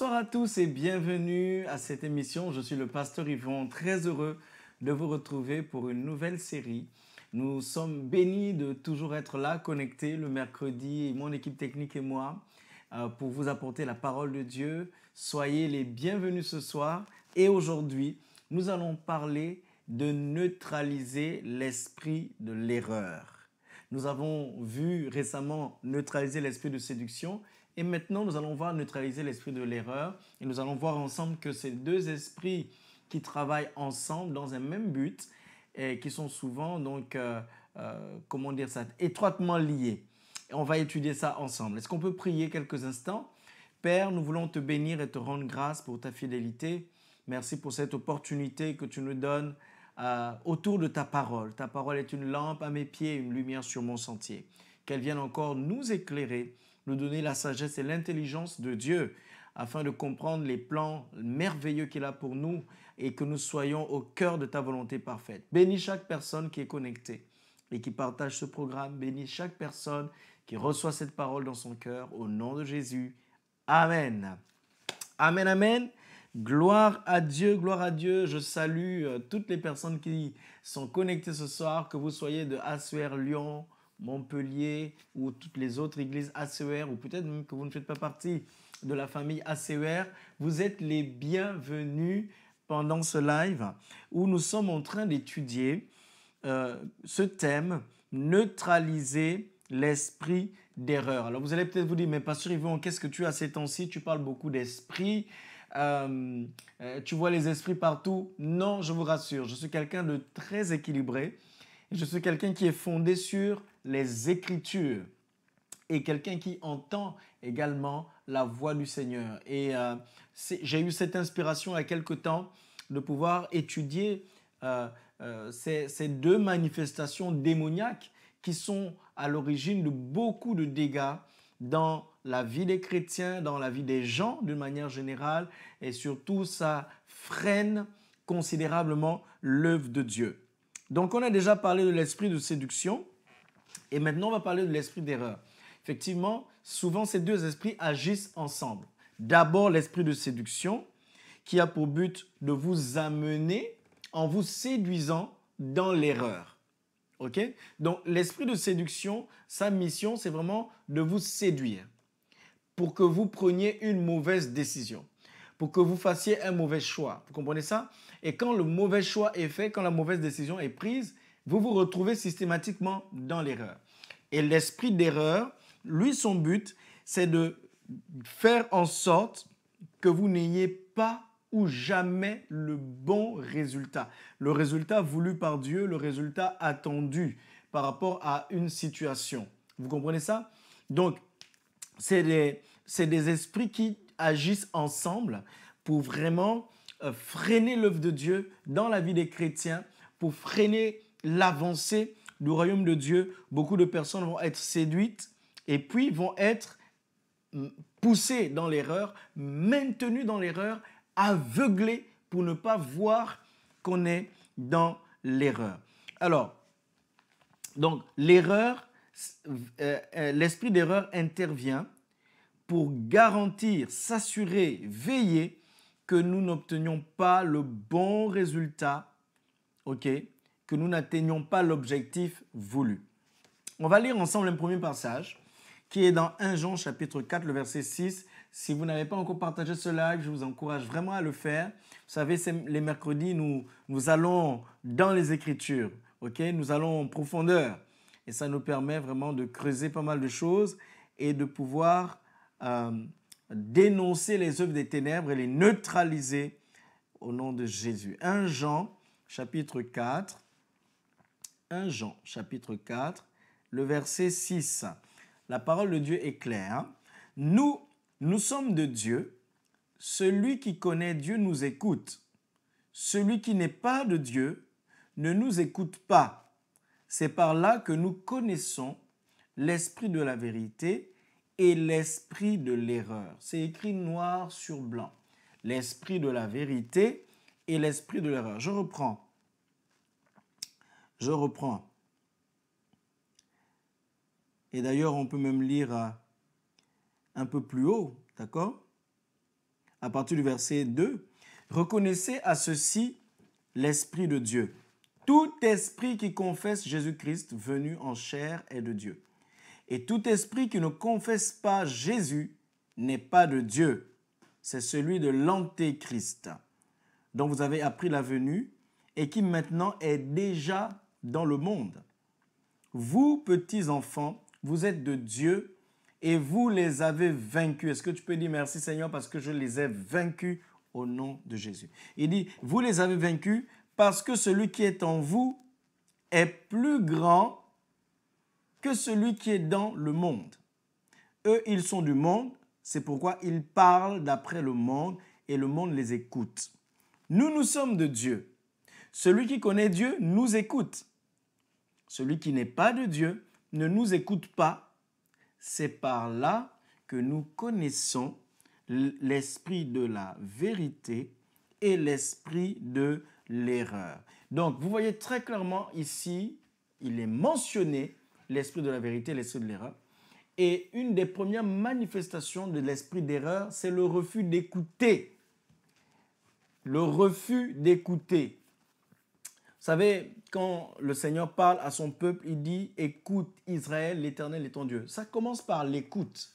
Bonsoir à tous et bienvenue à cette émission. Je suis le pasteur Yvon, très heureux de vous retrouver pour une nouvelle série. Nous sommes bénis de toujours être là, connectés le mercredi, mon équipe technique et moi, euh, pour vous apporter la parole de Dieu. Soyez les bienvenus ce soir. Et aujourd'hui, nous allons parler de neutraliser l'esprit de l'erreur. Nous avons vu récemment neutraliser l'esprit de séduction et maintenant, nous allons voir neutraliser l'esprit de l'erreur. Et nous allons voir ensemble que ces deux esprits qui travaillent ensemble dans un même but et qui sont souvent, donc, euh, euh, comment dire ça, étroitement liés. Et on va étudier ça ensemble. Est-ce qu'on peut prier quelques instants? Père, nous voulons te bénir et te rendre grâce pour ta fidélité. Merci pour cette opportunité que tu nous donnes euh, autour de ta parole. Ta parole est une lampe à mes pieds, une lumière sur mon sentier. Qu'elle vienne encore nous éclairer nous donner la sagesse et l'intelligence de Dieu afin de comprendre les plans merveilleux qu'il a pour nous et que nous soyons au cœur de ta volonté parfaite. Bénis chaque personne qui est connectée et qui partage ce programme. Bénis chaque personne qui reçoit cette parole dans son cœur au nom de Jésus. Amen. Amen, amen. Gloire à Dieu, gloire à Dieu. Je salue euh, toutes les personnes qui sont connectées ce soir, que vous soyez de Assuer Lyon, Montpellier ou toutes les autres églises ACER, ou peut-être même que vous ne faites pas partie de la famille ACER, vous êtes les bienvenus pendant ce live où nous sommes en train d'étudier euh, ce thème, neutraliser l'esprit d'erreur. Alors vous allez peut-être vous dire, mais Pasteur Yvon, qu'est-ce que tu as ces temps-ci? Tu parles beaucoup d'esprit. Euh, euh, tu vois les esprits partout. Non, je vous rassure, je suis quelqu'un de très équilibré. Je suis quelqu'un qui est fondé sur les Écritures et quelqu'un qui entend également la voix du Seigneur. Et euh, j'ai eu cette inspiration il y a quelque temps de pouvoir étudier euh, euh, ces, ces, deux manifestations démoniaques qui sont à l'origine de beaucoup de dégâts dans la vie des chrétiens, dans la vie des gens d'une manière générale, et surtout ça freine considérablement l'œuvre de Dieu. Donc on a déjà parlé de l'esprit de séduction, et maintenant, on va parler de l'esprit d'erreur. Effectivement, souvent ces deux esprits agissent ensemble. D'abord, l'esprit de séduction, qui a pour but de vous amener en vous séduisant dans l'erreur. OK? Donc, l'esprit de séduction, sa mission, c'est vraiment de vous séduire pour que vous preniez une mauvaise décision, pour que vous fassiez un mauvais choix. Vous comprenez ça? Et quand le mauvais choix est fait, quand la mauvaise décision est prise, vous vous retrouvez systématiquement dans l'erreur. Et l'esprit d'erreur, lui, son but, c'est de faire en sorte que vous n'ayez pas ou jamais le bon résultat. Le résultat voulu par Dieu, le résultat attendu par rapport à une situation. Vous comprenez ça? Donc, c'est des, esprits qui agissent ensemble pour vraiment euh, freiner l'œuvre de Dieu dans la vie des chrétiens, pour freiner l'avancée du royaume de Dieu, beaucoup de personnes vont être séduites et puis vont être poussées dans l'erreur, maintenues dans l'erreur, aveuglées pour ne pas voir qu'on est dans l'erreur. Alors, donc l'erreur, euh, euh, l'esprit d'erreur intervient pour garantir, s'assurer, veiller que nous n'obtenions pas le bon résultat, ok, que nous n'atteignions pas l'objectif voulu. On va lire ensemble un premier passage qui est dans 1 Jean chapitre 4, le verset 6. Si vous n'avez pas encore partagé ce live, je vous encourage vraiment à le faire. Vous savez, les mercredis, nous, nous allons dans les Écritures, ok? Nous allons en profondeur. Et ça nous permet vraiment de creuser pas mal de choses et de pouvoir euh, dénoncer les œuvres des ténèbres et les neutraliser au nom de Jésus. 1 Jean chapitre 4, 1 Jean chapitre 4, le verset 6. La parole de Dieu est claire. Nous, nous sommes de Dieu. Celui qui connaît Dieu nous écoute. Celui qui n'est pas de Dieu ne nous écoute pas. C'est par là que nous connaissons l'esprit de la vérité et l'esprit de l'erreur. C'est écrit noir sur blanc. L'esprit de la vérité et l'esprit de l'erreur. Je reprends. Je reprends. Et d'ailleurs, on peut même lire un peu plus haut, d'accord? À partir du verset 2, reconnaissez à ceci l'Esprit de Dieu. Tout esprit qui confesse Jésus-Christ venu en chair est de Dieu. Et tout esprit qui ne confesse pas Jésus n'est pas de Dieu. C'est celui de l'Antéchrist, dont vous avez appris la venue et qui maintenant est déjà dans le monde. Vous, petits enfants, vous êtes de Dieu et vous les avez vaincus. Est-ce que tu peux dire merci Seigneur parce que je les ai vaincus au nom de Jésus? Il dit, vous les avez vaincus parce que celui qui est en vous est plus grand que celui qui est dans le monde. Eux, ils sont du monde, c'est pourquoi ils parlent d'après le monde et le monde les écoute. Nous, nous sommes de Dieu. Celui qui connaît Dieu nous écoute. Celui qui n'est pas de Dieu ne nous écoute pas. C'est par là que nous connaissons l'esprit de la vérité et l'esprit de l'erreur. Donc, vous voyez très clairement ici, il est mentionné l'esprit de la vérité, l'esprit de l'erreur. Et une des premières manifestations de l'esprit d'erreur, c'est le refus d'écouter. Le refus d'écouter. Vous savez, quand le Seigneur parle à son peuple, il dit, écoute Israël, l'Éternel est ton Dieu. Ça commence par l'écoute.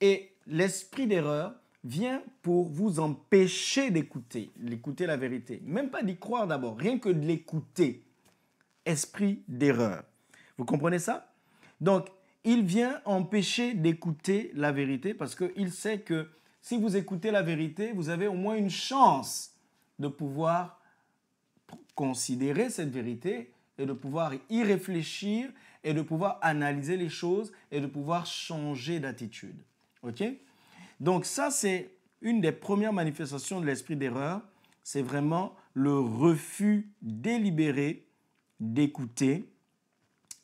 Et l'esprit d'erreur vient pour vous empêcher d'écouter, d'écouter la vérité. Même pas d'y croire d'abord, rien que de l'écouter. Esprit d'erreur. Vous comprenez ça? Donc, il vient empêcher d'écouter la vérité parce qu'il sait que si vous écoutez la vérité, vous avez au moins une chance de pouvoir considérer cette vérité et de pouvoir y réfléchir et de pouvoir analyser les choses et de pouvoir changer d'attitude. OK? Donc ça, c'est une des premières manifestations de l'esprit d'erreur. C'est vraiment le refus délibéré d'écouter,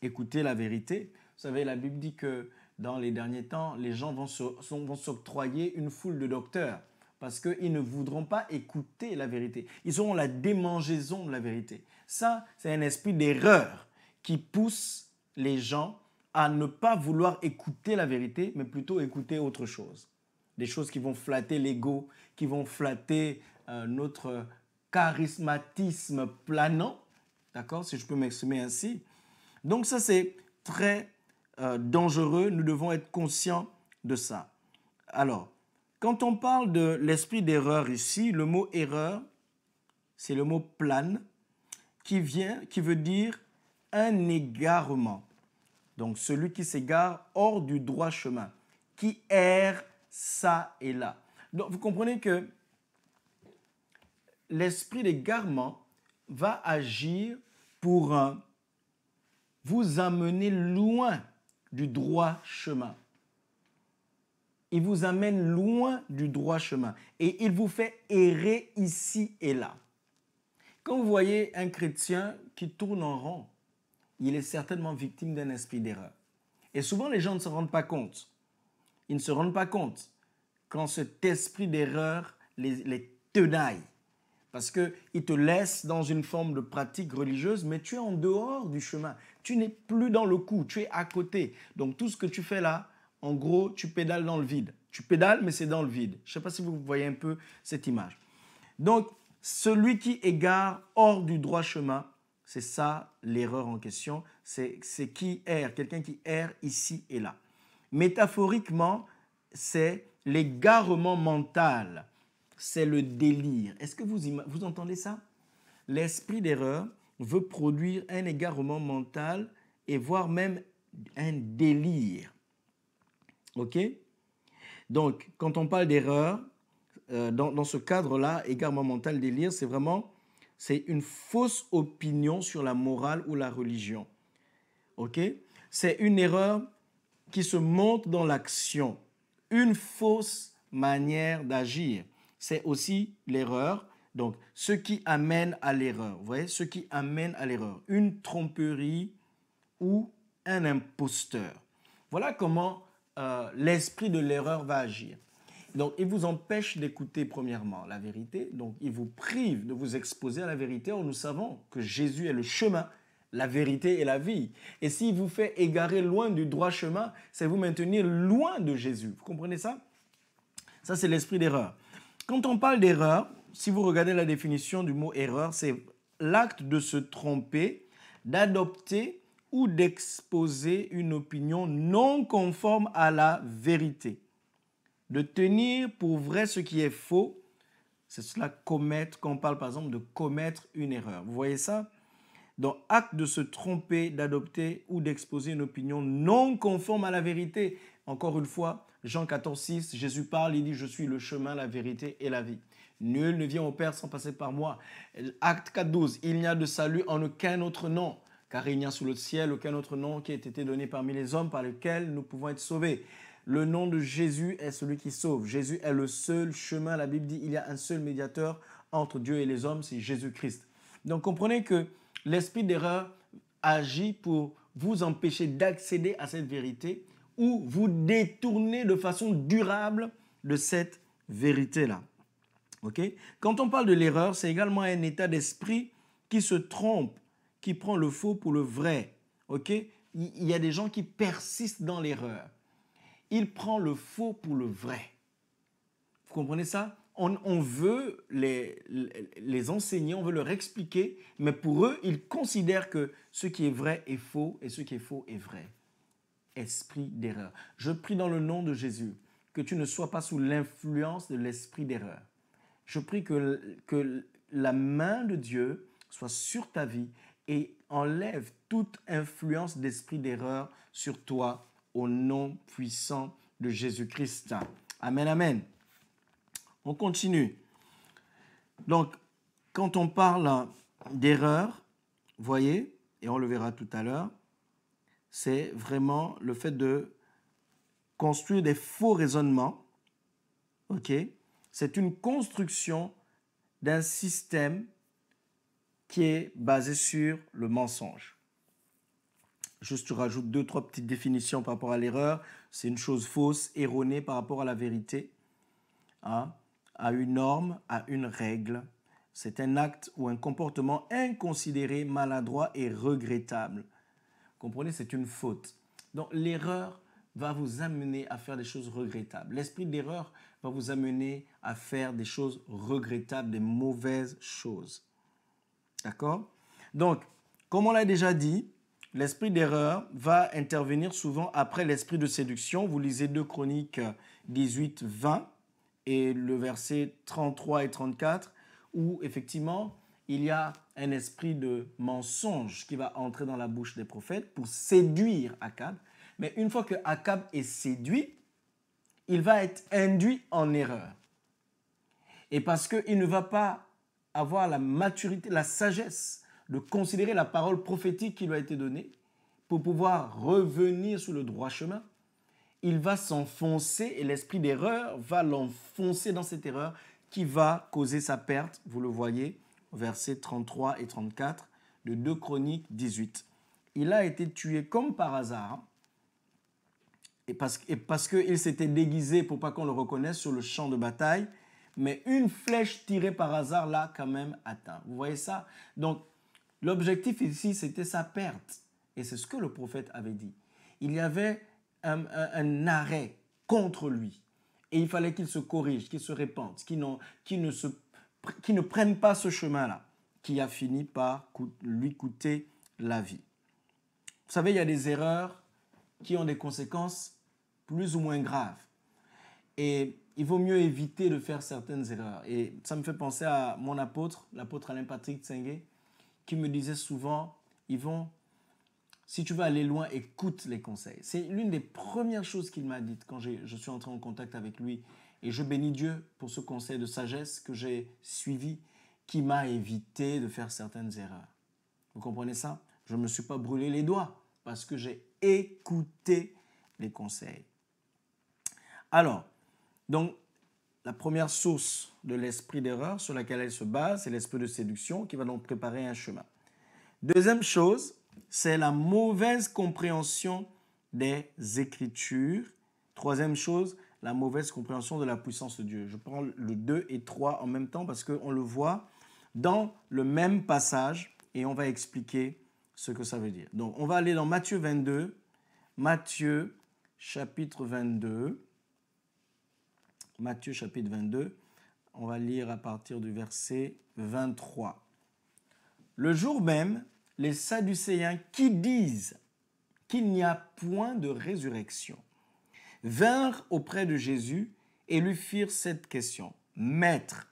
écouter la vérité. Vous savez, la Bible dit que dans les derniers temps, les gens vont s'octroyer une foule de docteurs parce qu'ils ne voudront pas écouter la vérité. Ils auront la démangeaison de la vérité. Ça, c'est un esprit d'erreur qui pousse les gens à ne pas vouloir écouter la vérité, mais plutôt écouter autre chose. Des choses qui vont flatter l'ego, qui vont flatter euh, notre charismatisme planant, d'accord, si je peux m'exprimer ainsi. Donc ça, c'est très euh, dangereux, nous devons être conscients de ça. Alors, quand on parle de l'esprit d'erreur ici, le mot erreur, c'est le mot plane qui vient, qui veut dire un égarement. Donc celui qui s'égare hors du droit chemin, qui erre ça et là. Donc vous comprenez que l'esprit d'égarement va agir pour vous amener loin du droit chemin il vous amène loin du droit chemin et il vous fait errer ici et là. Quand vous voyez un chrétien qui tourne en rond, il est certainement victime d'un esprit d'erreur. Et souvent, les gens ne se rendent pas compte. Ils ne se rendent pas compte quand cet esprit d'erreur les, tenaille. Parce qu'il te laisse dans une forme de pratique religieuse, mais tu es en dehors du chemin. Tu n'es plus dans le coup, tu es à côté. Donc tout ce que tu fais là, en gros, tu pédales dans le vide. Tu pédales, mais c'est dans le vide. Je ne sais pas si vous voyez un peu cette image. Donc, celui qui égare hors du droit chemin, c'est ça l'erreur en question. C'est qui erre, quelqu'un qui erre ici et là. Métaphoriquement, c'est l'égarement mental. C'est le délire. Est-ce que vous, vous entendez ça? L'esprit d'erreur veut produire un égarement mental et voire même un délire. OK? Donc, quand on parle d'erreur, euh, dans, ce cadre-là, égarement mental, délire, c'est vraiment c'est une fausse opinion sur la morale ou la religion. OK? C'est une erreur qui se monte dans l'action, une fausse manière d'agir. C'est aussi l'erreur, donc ce qui amène à l'erreur. Vous voyez, ce qui amène à l'erreur, une tromperie ou un imposteur. Voilà comment euh, l'esprit de l'erreur va agir. Donc, il vous empêche d'écouter premièrement la vérité. Donc, il vous prive de vous exposer à la vérité. Or, nous savons que Jésus est le chemin, la vérité et la vie. Et s'il vous fait égarer loin du droit chemin, c'est vous maintenir loin de Jésus. Vous comprenez ça? Ça, c'est l'esprit d'erreur. quand on parle d'erreur, si vous regardez la définition du mot erreur, c'est l'acte de se tromper, d'adopter ou d'exposer une opinion non conforme à la vérité, de tenir pour vrai ce qui est faux. C'est cela commettre, quand on parle par exemple de commettre une erreur. Vous voyez ça? Donc, acte de se tromper, d'adopter ou d'exposer une opinion non conforme à la vérité. Encore une fois, Jean 14, 6, Jésus parle, il dit, je suis le chemin, la vérité et la vie. Nul ne vient au Père sans passer par moi. Acte 4, 12, il n'y a de salut en aucun autre nom, car il n'y a sous le ciel aucun autre nom qui ait été donné parmi les hommes par lequel nous pouvons être sauvés. Le nom de Jésus est celui qui sauve. Jésus est le seul chemin. La Bible dit il y a un seul médiateur entre Dieu et les hommes, c'est Jésus-Christ. Donc comprenez que l'esprit d'erreur agit pour vous empêcher d'accéder à cette vérité ou vous détourner de façon durable de cette vérité-là. Quand on parle de l'erreur, c'est également un état d'esprit qui se trompe, qui prend le faux pour le vrai. Ok? Il y a des gens qui persistent dans l'erreur. Il prend le faux pour le vrai. Vous comprenez ça? On, veut les, les enseigner, on veut leur expliquer, mais pour eux, ils considèrent que ce qui est vrai est faux et ce qui est faux est vrai esprit d'erreur. Je prie dans le nom de Jésus que tu ne sois pas sous l'influence de l'esprit d'erreur. Je prie que, que la main de Dieu soit sur ta vie et enlève toute influence d'esprit d'erreur sur toi au nom puissant de Jésus-Christ. Amen, amen. On continue. Donc, quand on parle d'erreur, voyez, et on le verra tout à l'heure, c'est vraiment le fait de construire des faux raisonnements. OK? C'est une construction d'un système qui est basé sur le mensonge. Juste, je rajoute deux, trois petites définitions par rapport à l'erreur. C'est une chose fausse, erronée par rapport à la vérité, hein, à une norme, à une règle. C'est un acte ou un comportement inconsidéré, maladroit et regrettable. Comprenez, c'est une faute. Donc l'erreur va vous amener à faire des choses regrettables. L'esprit d'erreur va vous amener à faire des choses regrettables, des mauvaises choses. D'accord? Donc, comme on l'a déjà dit, l'esprit d'erreur va intervenir souvent après l'esprit de séduction. Vous lisez 2 Chroniques 18, 20 et le verset 33 et 34, où effectivement, il y a un esprit de mensonge qui va entrer dans la bouche des prophètes pour séduire Akab. Mais une fois que Akab est séduit, il va être induit en erreur. Et parce qu'il ne va pas avoir la maturité, la sagesse de considérer la parole prophétique qui lui a été donnée pour pouvoir revenir sur le droit chemin, il va s'enfoncer et l'esprit d'erreur va l'enfoncer dans cette erreur qui va causer sa perte, vous le voyez, versets 33 et 34 de 2 Chroniques 18. Il a été tué comme par hasard, et parce, qu'il s'était déguisé pour pas qu'on le reconnaisse sur le champ de bataille, mais une flèche tirée par hasard l'a quand même atteint. Vous voyez ça? Donc, l'objectif ici, c'était sa perte. Et c'est ce que le prophète avait dit. Il y avait un, arrêt contre lui. Et il fallait qu'il se corrige, qu'il se répande, qu'il ne ne prennent pas ce chemin-là, qui a fini par lui coûter la vie. Vous savez, il y a des erreurs qui ont des conséquences plus ou moins graves. Et il vaut mieux éviter de faire certaines erreurs. Et ça me fait penser à mon apôtre, l'apôtre Alain Patrick Tsengue, qui me disait souvent, Yvon, si tu veux aller loin, écoute les conseils. C'est l'une des premières choses qu'il m'a dites quand je suis entré en contact avec lui et je bénis Dieu pour ce conseil de sagesse que j'ai suivi qui m'a évité de faire certaines erreurs. Vous comprenez ça? Je ne me suis pas brûlé les doigts parce que j'ai écouté les conseils. Alors, donc, la première source de l'esprit d'erreur sur laquelle elle se base, c'est l'esprit de séduction qui va donc préparer un chemin. Deuxième chose, c'est la mauvaise compréhension des Écritures. Troisième chose, la mauvaise compréhension de la puissance de Dieu. Je prends le 2 et 3 en même temps parce qu'on le voit dans le même passage et on va expliquer ce que ça veut dire. Donc on va aller dans Matthieu 22, Matthieu chapitre 22, Matthieu chapitre 22, On va lire à partir du verset 23. Le jour même, les Sadducéens qui disent qu'il n'y a point de résurrection vinrent auprès de Jésus et lui firent cette question. Maître,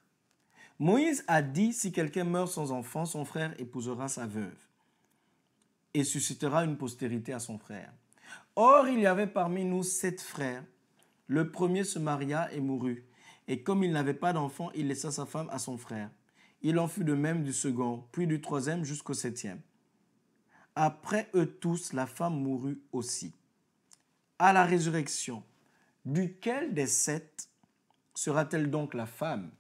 Moïse a dit, si quelqu'un meurt sans enfant, son frère épousera sa veuve et suscitera une postérité à son frère. Or, il y avait parmi nous sept frères. Le premier se maria et mourut. Et comme il n'avait pas d'enfant, il laissa sa femme à son frère. Il en fut de même du second, puis du troisième jusqu'au septième. Après eux tous, la femme mourut aussi. À la résurrection, duquel des sept sera-t-elle donc la femme?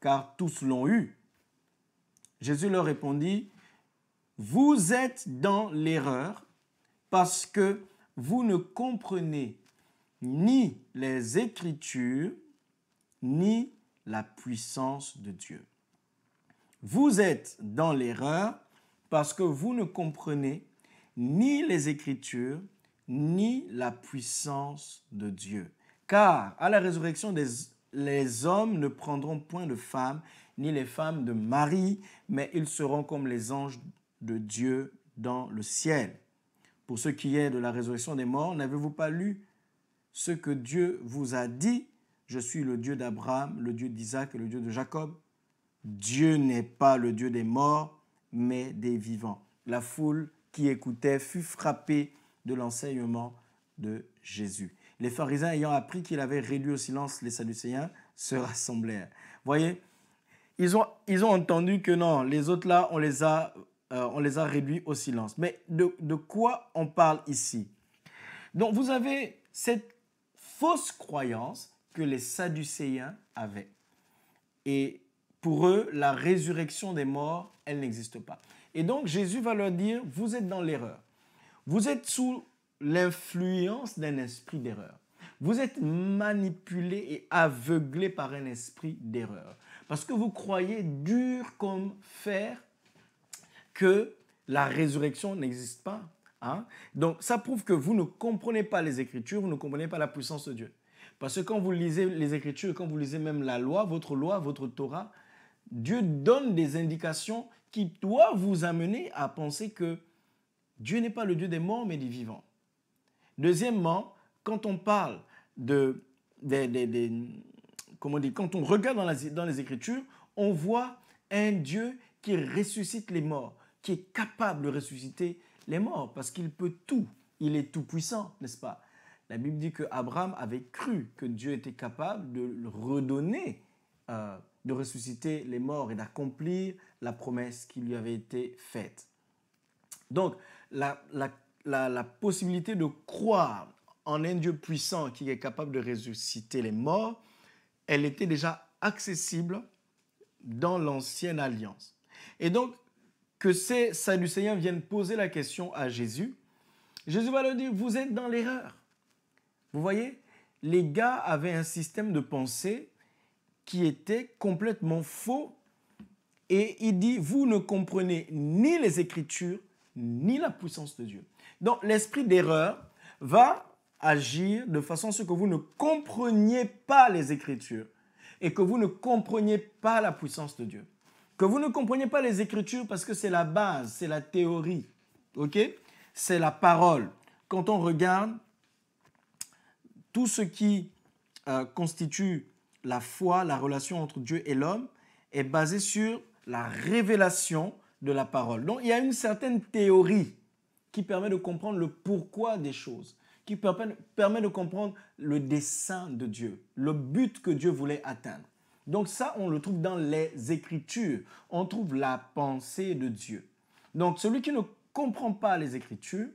Car tous l'ont eue. Jésus leur répondit, Vous êtes dans l'erreur parce que vous ne comprenez ni les Écritures, ni la puissance de Dieu. Vous êtes dans l'erreur parce que vous ne comprenez ni les Écritures, ni la puissance de Dieu. Car à la résurrection, les hommes ne prendront point de femmes, ni les femmes de mari, mais ils seront comme les anges de Dieu dans le ciel. Pour ce qui est de la résurrection des morts, n'avez-vous pas lu ce que Dieu vous a dit Je suis le Dieu d'Abraham, le Dieu d'Isaac et le Dieu de Jacob. Dieu n'est pas le Dieu des morts, mais des vivants. La foule qui écoutait fut frappée de l'enseignement de Jésus. Les pharisiens ayant appris qu'il avait réduit au silence les Sadducéens se rassemblèrent. Voyez, ils ont, ils ont entendu que non, les autres là, on les a, euh, on les a réduits au silence. Mais de, de quoi on parle ici? Donc vous avez cette fausse croyance que les Sadducéens avaient. Et pour eux, la résurrection des morts, elle n'existe pas. Et donc Jésus va leur dire, vous êtes dans l'erreur. Vous êtes sous l'influence d'un esprit d'erreur. Vous êtes manipulé et aveuglé par un esprit d'erreur. Parce que vous croyez dur comme fer que la résurrection n'existe pas. Hein? Donc ça prouve que vous ne comprenez pas les Écritures, vous ne comprenez pas la puissance de Dieu. Parce que quand vous lisez les Écritures, quand vous lisez même la loi, votre loi, votre Torah, Dieu donne des indications qui doivent vous amener à penser que Dieu n'est pas le Dieu des morts, mais des vivants. Deuxièmement, quand on parle de, comment dire, quand on regarde dans, dans les Écritures, on voit un Dieu qui ressuscite les morts, qui est capable de ressusciter les morts, parce qu'il peut tout. Il est tout puissant, n'est-ce pas? La Bible dit que Abraham avait cru que Dieu était capable de redonner euh, de ressusciter les morts et d'accomplir la promesse qui lui avait été faite. Donc, la, la, possibilité de croire en un Dieu puissant qui est capable de ressusciter les morts, elle était déjà accessible dans l'ancienne alliance. Et donc, que ces Sadducéens viennent poser la question à Jésus, Jésus va leur dire, vous êtes dans l'erreur. Vous voyez, les gars avaient un système de pensée qui était complètement faux. Et il dit, vous ne comprenez ni les Écritures, ni la puissance de Dieu. Donc l'esprit d'erreur va agir de façon à ce que vous ne compreniez pas les Écritures et que vous ne compreniez pas la puissance de Dieu. Que vous ne compreniez pas les Écritures parce que c'est la base, c'est la théorie, ok? C'est la parole. Quand on regarde tout ce qui euh, constitue la foi, la relation entre Dieu et l'homme est basée sur la révélation de la parole. Donc il y a une certaine théorie qui permet de comprendre le pourquoi des choses, qui permet de comprendre le dessein de Dieu, le but que Dieu voulait atteindre. Donc ça, on le trouve dans les Écritures. On trouve la pensée de Dieu. Donc celui qui ne comprend pas les Écritures,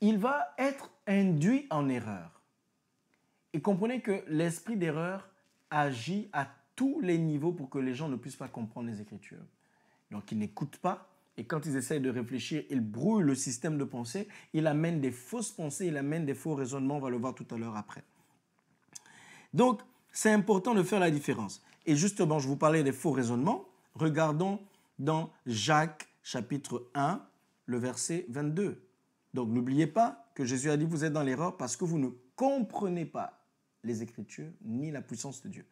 il va être induit en erreur. Et comprenez que l'esprit d'erreur agit à tous les niveaux pour que les gens ne puissent pas comprendre les Écritures. Donc ils n'écoutent pas. Et quand ils essayent de réfléchir, ils brouillent le système de pensée. Ils amènent des fausses pensées, ils amènent des faux raisonnements. On va le voir tout à l'heure après. Donc, c'est important de faire la différence. Et justement, je vous parlais des faux raisonnements. Regardons dans Jacques chapitre 1, le verset 22. Donc, n'oubliez pas que Jésus a dit, vous êtes dans l'erreur parce que vous ne comprenez pas les Écritures ni la puissance de Dieu.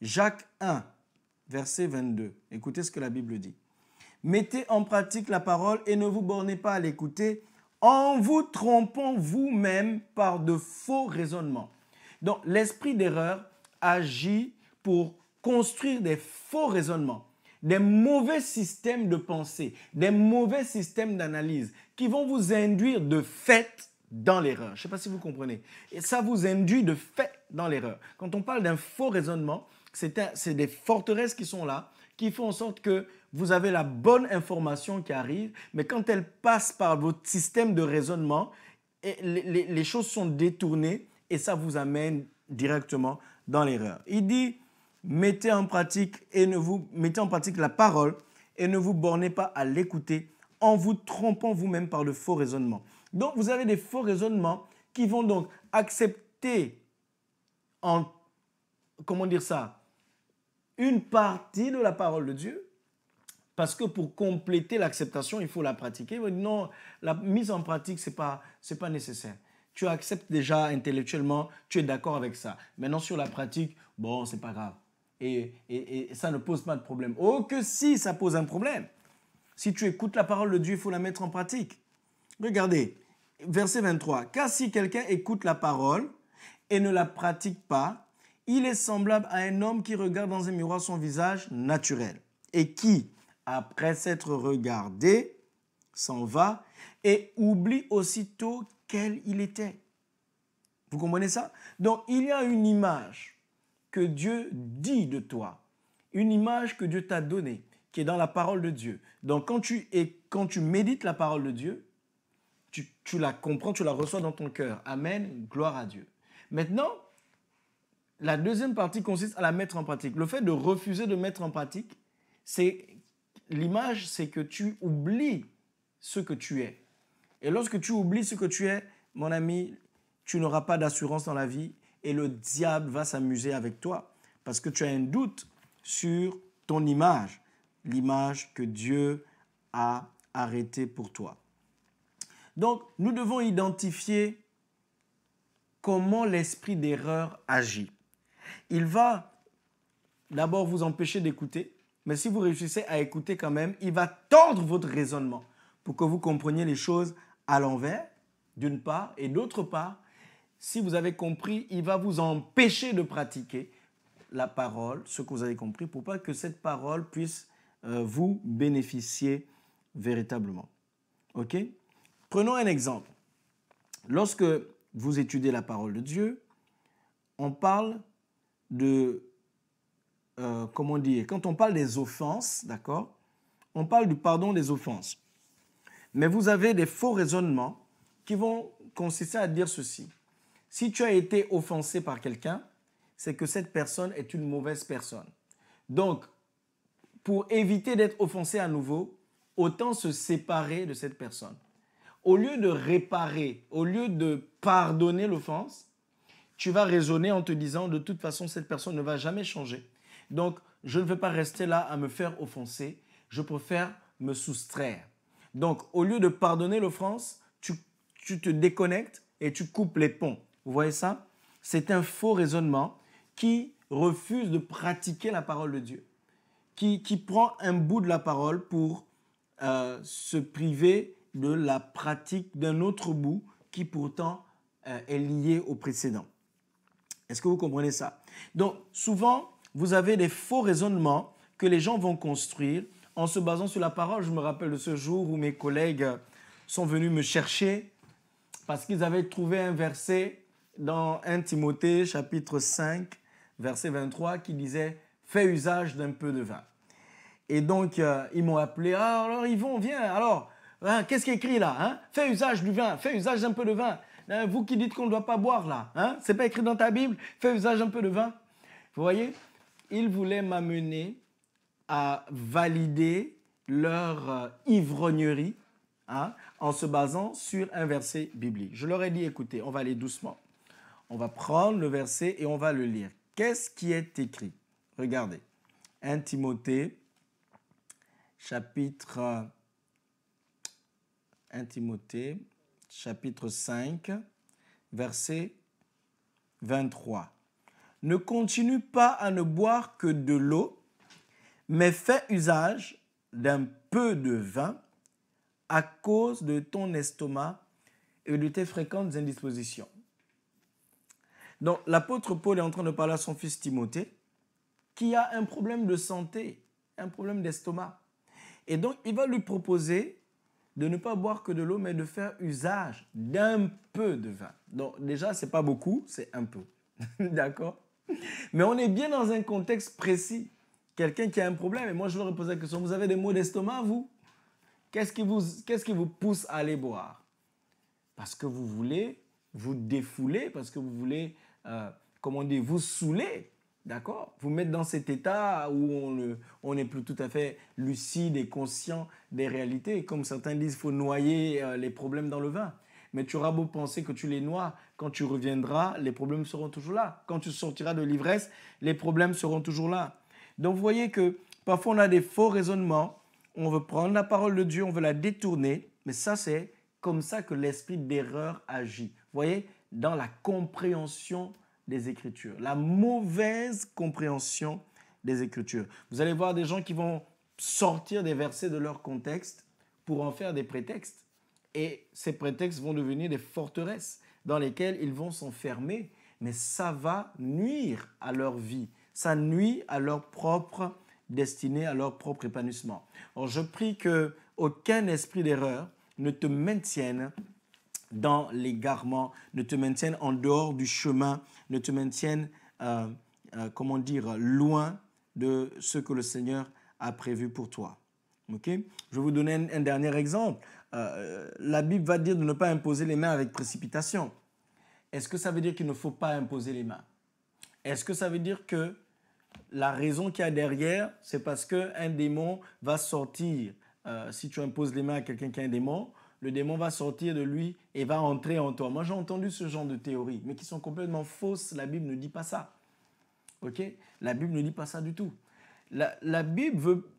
Jacques 1, verset 22. Écoutez ce que la Bible dit. Mettez en pratique la parole et ne vous bornez pas à l'écouter en vous trompant vous-même par de faux raisonnements. Donc l'esprit d'erreur agit pour construire des faux raisonnements, des mauvais systèmes de pensée, des mauvais systèmes d'analyse qui vont vous induire de fait dans l'erreur. Je ne sais pas si vous comprenez. Et ça vous induit de fait dans l'erreur. Quand on parle d'un faux raisonnement, c'est des forteresses qui sont là, qui font en sorte que vous avez la bonne information qui arrive, mais quand elle passe par votre système de raisonnement, les, choses sont détournées et ça vous amène directement dans l'erreur. Il dit, mettez en pratique et ne vous mettez en pratique la parole et ne vous bornez pas à l'écouter en vous trompant vous-même par de faux raisonnements. Donc vous avez des faux raisonnements qui vont donc accepter en comment dire ça une partie de la parole de Dieu parce que pour compléter l'acceptation, il faut la pratiquer. Non, la mise en pratique, ce n'est pas, pas nécessaire. Tu acceptes déjà intellectuellement, tu es d'accord avec ça. Maintenant, sur la pratique, bon, c'est pas grave. Et, et, ça ne pose pas de problème. Oh, que si, ça pose un problème. Si tu écoutes la parole de Dieu, il faut la mettre en pratique. Regardez, verset 23. Car si quelqu'un écoute la parole et ne la pratique pas, il est semblable à un homme qui regarde dans un miroir son visage naturel et qui, après s'être regardé, s'en va et oublie aussitôt quel il était. Vous comprenez ça? Donc il y a une image que Dieu dit de toi, une image que Dieu t'a donnée, qui est dans la parole de Dieu. Donc quand tu, et quand tu médites la parole de Dieu, tu, tu la comprends, tu la reçois dans ton cœur. Amen, gloire à Dieu. Maintenant, la deuxième partie consiste à la mettre en pratique. Le fait de refuser de mettre en pratique, c'est l'image, c'est que tu oublies ce que tu es. Et lorsque tu oublies ce que tu es, mon ami, tu n'auras pas d'assurance dans la vie et le diable va s'amuser avec toi parce que tu as un doute sur ton image, l'image que Dieu a arrêtée pour toi. Donc, nous devons identifier comment l'esprit d'erreur agit. Il va d'abord vous empêcher d'écouter, mais si vous réussissez à écouter quand même, il va tordre votre raisonnement pour que vous compreniez les choses à l'envers, d'une part, et d'autre part, si vous avez compris, il va vous empêcher de pratiquer la parole, ce que vous avez compris, pour pas que cette parole puisse euh, vous bénéficier véritablement. OK? Prenons un exemple. Lorsque vous étudiez la parole de Dieu, on parle de euh, comment dire, quand on parle des offenses, d'accord, on parle du pardon des offenses. Mais vous avez des faux raisonnements qui vont consister à dire ceci. Si tu as été offensé par quelqu'un, c'est que cette personne est une mauvaise personne. Donc, pour éviter d'être offensé à nouveau, autant se séparer de cette personne. Au lieu de réparer, au lieu de pardonner l'offense, tu vas raisonner en te disant de toute façon cette personne ne va jamais changer. Donc, je ne veux pas rester là à me faire offenser. Je préfère me soustraire. Donc, au lieu de pardonner l'offense, tu, tu te déconnectes et tu coupes les ponts. Vous voyez ça? C'est un faux raisonnement qui refuse de pratiquer la parole de Dieu, qui, qui prend un bout de la parole pour euh, se priver de la pratique d'un autre bout qui pourtant euh, est lié au précédent. Est-ce que vous comprenez ça? Donc, souvent, vous avez des faux raisonnements que les gens vont construire en se basant sur la parole. Je me rappelle de ce jour où mes collègues sont venus me chercher parce qu'ils avaient trouvé un verset dans 1 Timothée chapitre 5, verset 23 qui disait Fais usage d'un peu de vin. Et donc, euh, ils m'ont appelé. Ah, alors, Yvon, viens. Alors, hein, qu'est-ce qui est écrit là hein? Fais usage du vin. Fais usage d'un peu de vin. Hein, vous qui dites qu'on ne doit pas boire là. Hein? C'est pas écrit dans ta Bible. Fais usage un peu de vin. Vous voyez ils voulaient m'amener à valider leur euh, ivrognerie hein, en se basant sur un verset biblique. Je leur ai dit, écoutez, on va aller doucement. On va prendre le verset et on va le lire. Qu'est-ce qui est écrit? Regardez. 1 Timothée, chapitre 1 Timothée, chapitre 5, verset 23. ne continue pas à ne boire que de l'eau, mais fais usage d'un peu de vin à cause de ton estomac et de tes fréquentes indispositions. Donc l'apôtre Paul est en train de parler à son fils Timothée qui a un problème de santé, un problème d'estomac. Et donc il va lui proposer de ne pas boire que de l'eau, mais de faire usage d'un peu de vin. Donc déjà, ce n'est pas beaucoup, c'est un peu. D'accord? Mais on est bien dans un contexte précis. Quelqu'un qui a un problème, et moi je leur poser la question, vous avez des maux d'estomac, vous? Qu'est-ce qui vous, qui vous pousse à aller boire? Parce que vous voulez vous défouler, parce que vous voulez, euh, comment dire, vous saouler. D'accord? Vous mettre dans cet état où on n'est plus tout à fait lucide et conscient des réalités. Comme certains disent, il faut noyer euh, les problèmes dans le vin. Mais tu auras beau penser que tu les noies, quand tu reviendras, les problèmes seront toujours là. Quand tu sortiras de l'ivresse, les problèmes seront toujours là. Donc vous voyez que parfois on a des faux raisonnements on veut prendre la parole de Dieu, on veut la détourner, mais ça c'est comme ça que l'esprit d'erreur agit. Vous voyez, dans la compréhension des Écritures, la mauvaise compréhension des Écritures. Vous allez voir des gens qui vont sortir des versets de leur contexte pour en faire des prétextes. Et ces prétextes vont devenir des forteresses dans lesquelles ils vont s'enfermer, mais ça va nuire à leur vie, ça nuit à leur propre destinés à leur propre épanouissement. Alors je prie que aucun esprit d'erreur ne te maintienne dans l'égarement, ne te maintienne en dehors du chemin, ne te maintienne, euh, euh, comment dire, loin de ce que le Seigneur a prévu pour toi. Ok? Je vais vous donner un, dernier exemple. Euh, la Bible va dire de ne pas imposer les mains avec précipitation. Est-ce que ça veut dire qu'il ne faut pas imposer les mains? Est-ce que ça veut dire que la raison qu'il y a derrière, c'est parce qu'un démon va sortir. Euh, si tu imposes les mains à quelqu'un qui a un démon, le démon va sortir de lui et va entrer en toi. Moi, j'ai entendu ce genre de théories, mais qui sont complètement fausses. La Bible ne dit pas ça. OK? La Bible ne dit pas ça du tout. La, la Bible veut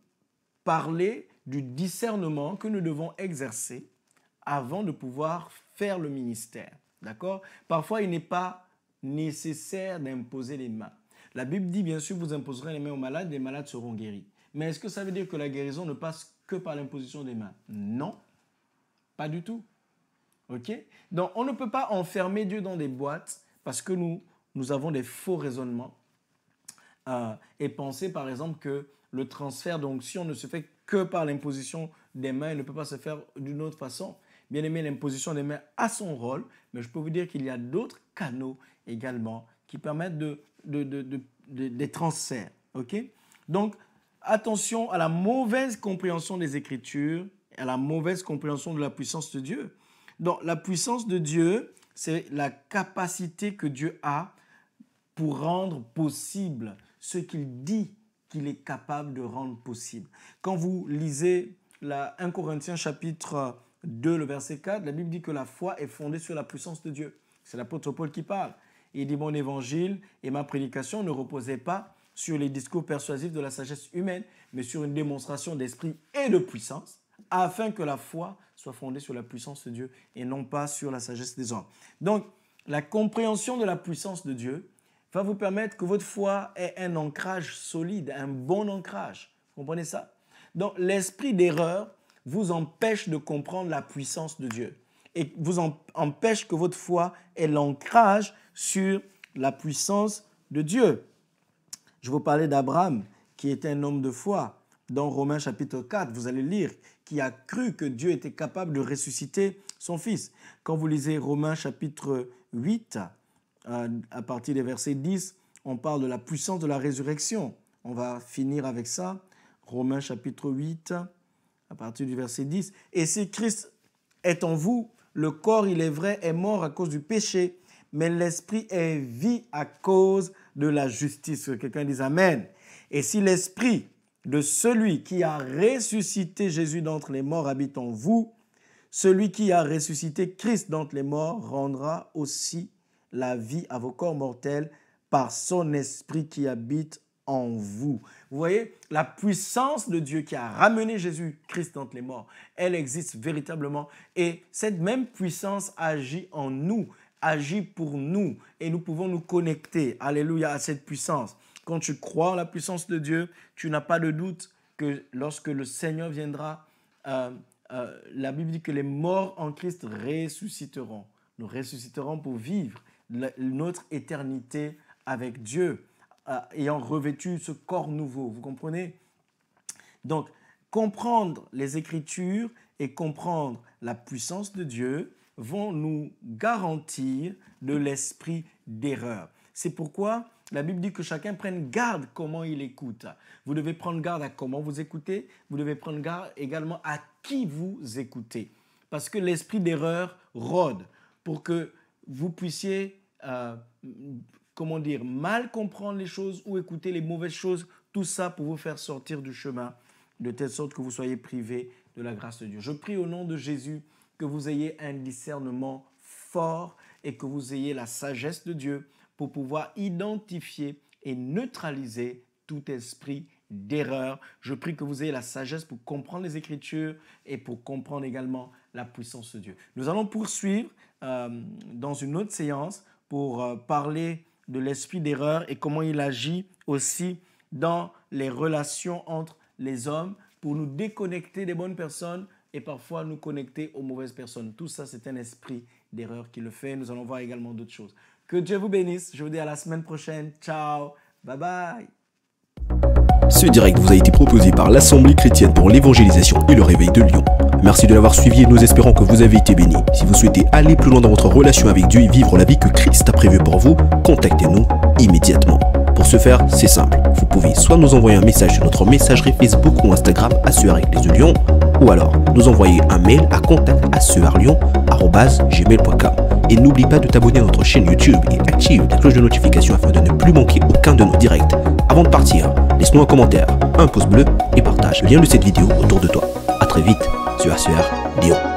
parler du discernement que nous devons exercer avant de pouvoir faire le ministère. D'accord? Parfois, il n'est pas nécessaire d'imposer les mains. La Bible dit bien sûr, vous imposerez les mains aux malades, les malades seront guéris. Mais est-ce que ça veut dire que la guérison ne passe que par l'imposition des mains? Non, pas du tout. OK? Donc on ne peut pas enfermer Dieu dans des boîtes parce que nous, nous avons des faux raisonnements euh, et penser par exemple que le transfert d'onction ne se fait que par l'imposition des mains et ne peut pas se faire d'une autre façon. Bien aimé, l'imposition des mains a son rôle, mais je peux vous dire qu'il y a d'autres canaux également qui permettent de, des transferts. ok? Donc, attention à la mauvaise compréhension des Écritures, à la mauvaise compréhension de la puissance de Dieu. Donc, la puissance de Dieu, c'est la capacité que Dieu a pour rendre possible ce qu'il dit qu'il est capable de rendre possible. Quand vous lisez la 1 Corinthiens chapitre 2, le verset 4, la Bible dit que la foi est fondée sur la puissance de Dieu. C'est l'apôtre Paul qui parle. Il dit Mon évangile et ma prédication ne reposaient pas sur les discours persuasifs de la sagesse humaine, mais sur une démonstration d'esprit et de puissance, afin que la foi soit fondée sur la puissance de Dieu et non pas sur la sagesse des hommes. Donc, la compréhension de la puissance de Dieu va vous permettre que votre foi ait un ancrage solide, un bon ancrage. Vous comprenez ça? Donc, l'esprit d'erreur vous empêche de comprendre la puissance de Dieu et vous empêche que votre foi ait l'ancrage sur la puissance de Dieu. Je vous parlais d'Abraham, qui était un homme de foi. Dans Romains chapitre 4, vous allez lire, qui a cru que Dieu était capable de ressusciter son fils. Quand vous lisez Romains chapitre 8, euh, à partir des versets 10, on parle de la puissance de la résurrection. On va finir avec ça. Romains chapitre 8, à partir du verset 10. Et si Christ est en vous, le corps, il est vrai, est mort à cause du péché, mais l'esprit est vie à cause de la justice. Quelqu'un dise Amen. Et si l'esprit de celui qui a ressuscité Jésus d'entre les morts habite en vous, celui qui a ressuscité Christ d'entre les morts rendra aussi la vie à vos corps mortels par son esprit qui habite en vous. Vous voyez, la puissance de Dieu qui a ramené Jésus-Christ d'entre les morts, elle existe véritablement. Et cette même puissance agit en nous agit pour nous et nous pouvons nous connecter, alléluia, à cette puissance. Quand tu crois en la puissance de Dieu, tu n'as pas de doute que lorsque le Seigneur viendra, euh, euh, la Bible dit que les morts en Christ ressusciteront. Nous ressusciterons pour vivre notre éternité avec Dieu, euh, ayant revêtu ce corps nouveau. Vous comprenez? Donc, comprendre les Écritures et comprendre la puissance de Dieu vont nous garantir de l'esprit d'erreur. C'est pourquoi la Bible dit que chacun prenne garde comment il écoute. Vous devez prendre garde à comment vous écoutez. Vous devez prendre garde également à qui vous écoutez. Parce que l'esprit d'erreur rôde pour que vous puissiez, euh, comment dire, mal comprendre les choses ou écouter les mauvaises choses. Tout ça pour vous faire sortir du chemin de telle sorte que vous soyez privé de la grâce de Dieu. Je prie au nom de Jésus que vous ayez un discernement fort et que vous ayez la sagesse de Dieu pour pouvoir identifier et neutraliser tout esprit d'erreur. Je prie que vous ayez la sagesse pour comprendre les Écritures et pour comprendre également la puissance de Dieu. Nous allons poursuivre euh, dans une autre séance pour euh, parler de l'esprit d'erreur et comment il agit aussi dans les relations entre les hommes pour nous déconnecter des bonnes personnes et parfois nous connecter aux mauvaises personnes. Tout ça, c'est un esprit d'erreur qui le fait. Nous allons voir également d'autres choses. Que Dieu vous bénisse. Je vous dis à la semaine prochaine. Ciao. Bye bye. Ce direct vous a été proposé par l'Assemblée chrétienne pour l'évangélisation et le réveil de Lyon. Merci de l'avoir suivi et nous espérons que vous avez été bénis. Si vous souhaitez aller plus loin dans votre relation avec Dieu et vivre la vie que Christ a prévue pour vous, contactez-nous immédiatement. Pour ce faire, c'est simple. Vous pouvez soit nous envoyer un message sur notre messagerie Facebook ou Instagram à Église de Lyon, ou alors nous envoyer un mail à contact Et n'oublie pas de t'abonner à notre chaîne YouTube et active la cloche de notification afin de ne plus manquer aucun de nos directs. Avant de partir, laisse-nous un commentaire, un pouce bleu et partage le lien de cette vidéo autour de toi. A très vite sur SUR Lyon.